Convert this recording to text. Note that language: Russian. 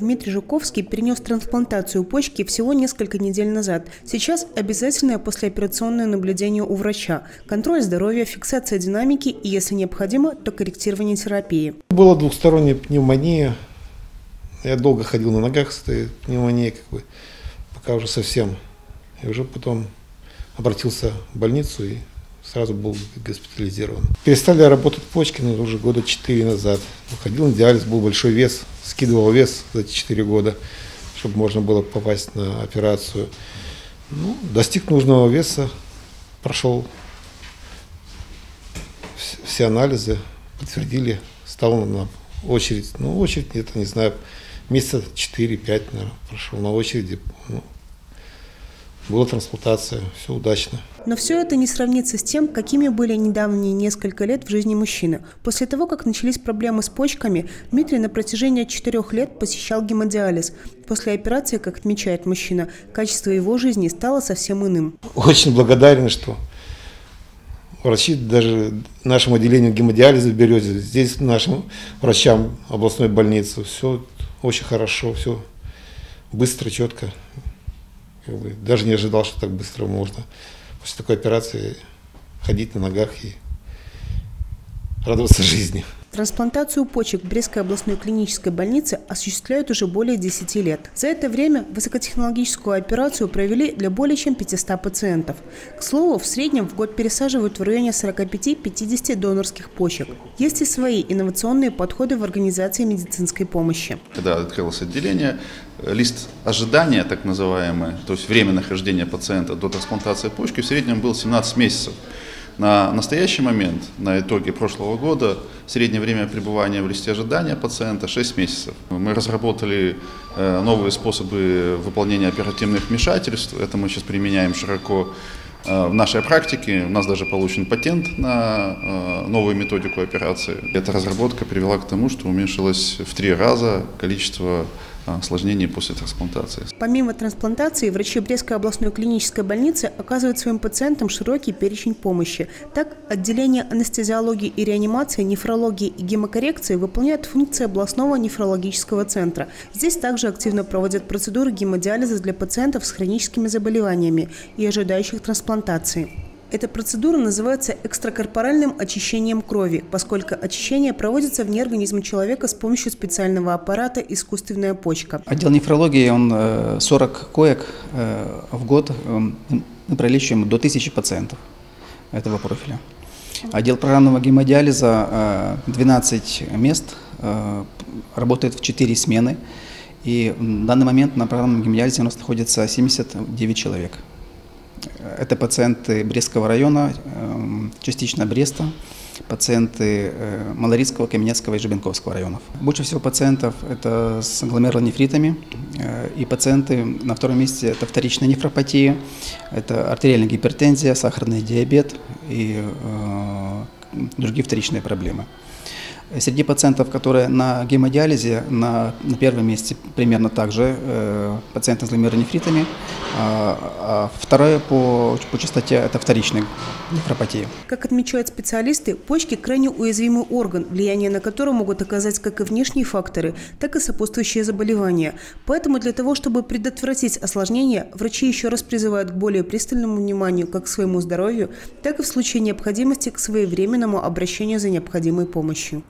Дмитрий Жуковский перенес трансплантацию почки всего несколько недель назад. Сейчас обязательное послеоперационное наблюдение у врача, контроль здоровья, фиксация динамики и, если необходимо, то корректирование терапии. Была двухсторонняя пневмония. Я долго ходил на ногах с этой пневмонией, как бы, пока уже совсем. И уже потом обратился в больницу и сразу был госпитализирован. Перестали работать почки ну, уже года четыре назад. Ходил на диализ, был большой вес, скидывал вес за эти четыре года, чтобы можно было попасть на операцию. Ну, достиг нужного веса, прошел все анализы, подтвердили, стал на очередь. Ну, очередь, это не знаю, месяца 4-5, наверное, прошел на очереди. Ну, была трансплантация, все удачно. Но все это не сравнится с тем, какими были недавние несколько лет в жизни мужчины. После того, как начались проблемы с почками, Дмитрий на протяжении четырех лет посещал гемодиализ. После операции, как отмечает мужчина, качество его жизни стало совсем иным. Очень благодарен, что врачи даже нашему отделению гемодиализа в Березе, здесь нашим врачам областной больницы, все очень хорошо, все быстро, четко как бы, даже не ожидал, что так быстро можно после такой операции ходить на ногах и радоваться жизни. Трансплантацию почек в Брестской областной клинической больнице осуществляют уже более 10 лет. За это время высокотехнологическую операцию провели для более чем 500 пациентов. К слову, в среднем в год пересаживают в районе 45-50 донорских почек. Есть и свои инновационные подходы в организации медицинской помощи. Когда открылось отделение, лист ожидания, так называемый, то есть время нахождения пациента до трансплантации почки в среднем был 17 месяцев. На настоящий момент, на итоге прошлого года, среднее время пребывания в листе ожидания пациента 6 месяцев. Мы разработали э, новые способы выполнения оперативных вмешательств. Это мы сейчас применяем широко э, в нашей практике. У нас даже получен патент на э, новую методику операции. Эта разработка привела к тому, что уменьшилось в три раза количество осложнений после трансплантации. Помимо трансплантации, врачи Брестской областной клинической больницы оказывают своим пациентам широкий перечень помощи. Так, отделение анестезиологии и реанимации, нефрологии и гемокоррекции выполняет функции областного нефрологического центра. Здесь также активно проводят процедуры гемодиализа для пациентов с хроническими заболеваниями и ожидающих трансплантации. Эта процедура называется экстракорпоральным очищением крови, поскольку очищение проводится вне организма человека с помощью специального аппарата искусственная почка. Отдел нефрологии, он 40 э, коек э, в год, мы пролечиваем до 1000 пациентов этого профиля. Отдел программного гемодиализа 12 э, мест, работает в 4 смены. И в данный момент на программном гемодиализе у нас находится 79 человек. Это пациенты Брестского района, эм, частично Бреста, пациенты э, Малорицкого, Каменецкого и Жебенковского районов. Больше всего пациентов это с гломерулонефритами, э, и пациенты на втором месте это вторичная нефропатия, это артериальная гипертензия, сахарный диабет и э, другие вторичные проблемы. Среди пациентов, которые на гемодиализе, на, на первом месте примерно также э, пациенты с гломерулонефритами, а, а второе по, по частоте – это вторичная нефропатия. Как отмечают специалисты, почки – крайне уязвимый орган, влияние на который могут оказать как и внешние факторы, так и сопутствующие заболевания. Поэтому для того, чтобы предотвратить осложнения, врачи еще раз призывают к более пристальному вниманию как к своему здоровью, так и в случае необходимости к своевременному обращению за необходимой помощью.